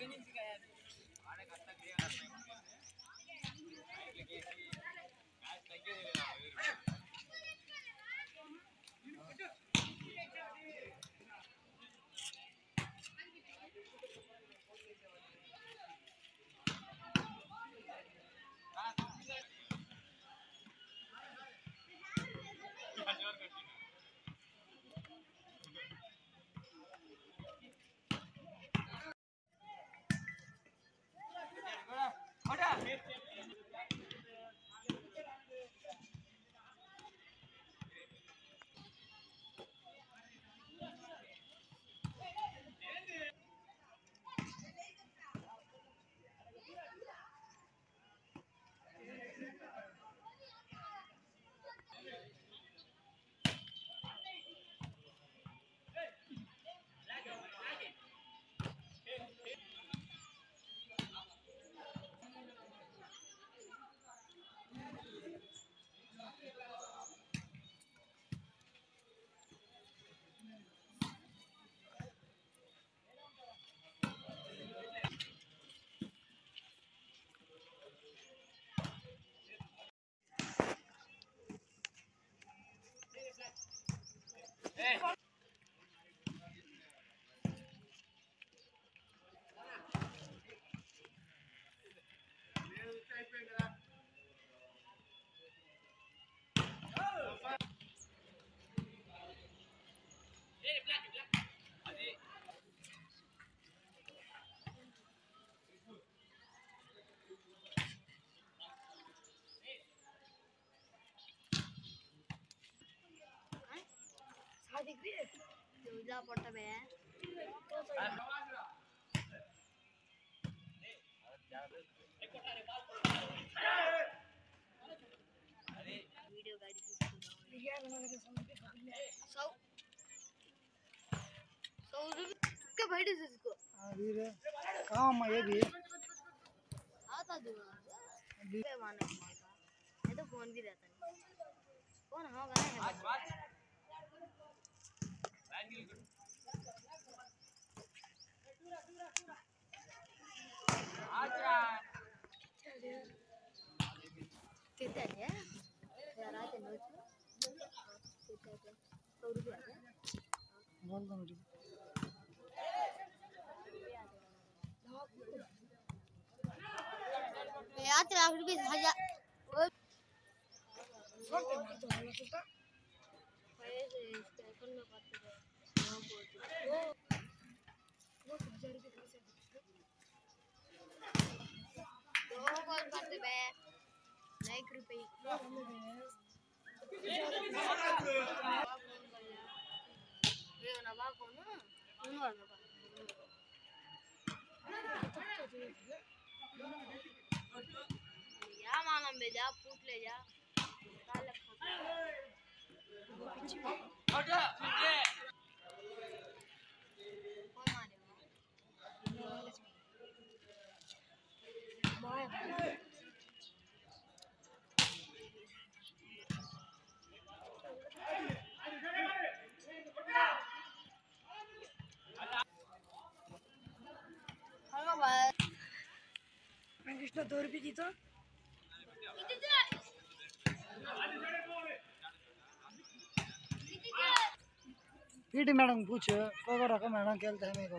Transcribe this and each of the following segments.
आड़े कत्ता क्रिया करने का है लेकिन गाइस थैंक यू जा पड़ता बे वीडियो गाड़ी सौ सौ रुपये के इसको अभी रे काम है ये भी आता दूँगा माने ये तो फ़ोन भी रहता नहीं फ़ोन होगा ना है कितने है यार आते नोट कितने है सौ रुपया है बोल दो मुझे यार लाख रुपये हज़ार वो पैसे में हैं हैं जा पूछ ले जा Ben güçle doğru bir gidiyorum. Gideceğiz. PT madam पूछ कोको रखो मैडम खेलते हैं मेरे को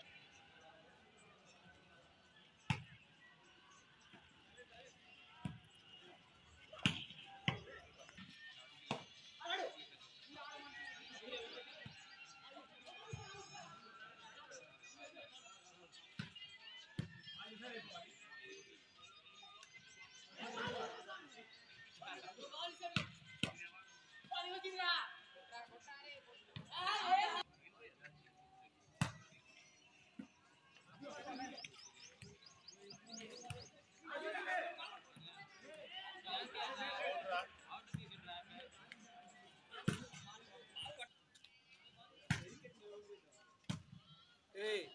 এই